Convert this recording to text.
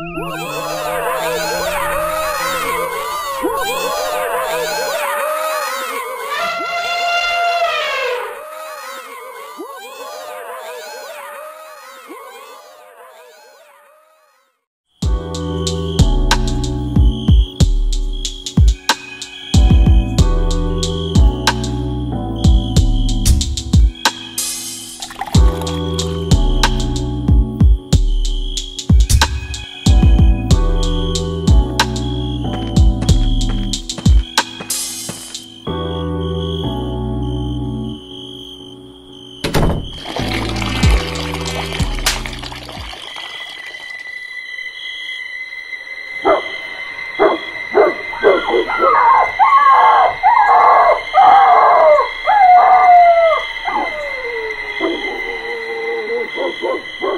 Whoa! Whoa, whoa.